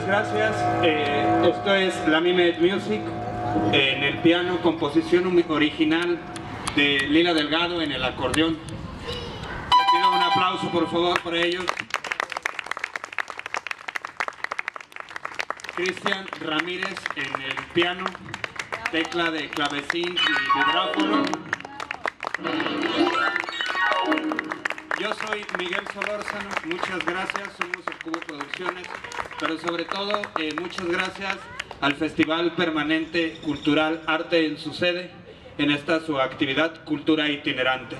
gracias. Eh, esto es La Mimed Music en el piano, composición original de Lila Delgado en el acordeón. Les pido un aplauso por favor por ellos. Cristian Ramírez en el piano, tecla de clavecín y vibráfono. Yo soy Miguel Solórzano, muchas gracias, somos el Cubo Producciones, pero sobre todo eh, muchas gracias al Festival Permanente Cultural Arte en su sede, en esta su actividad Cultura Itinerante.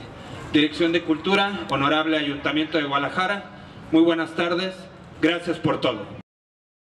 Dirección de Cultura, Honorable Ayuntamiento de Guadalajara, muy buenas tardes, gracias por todo.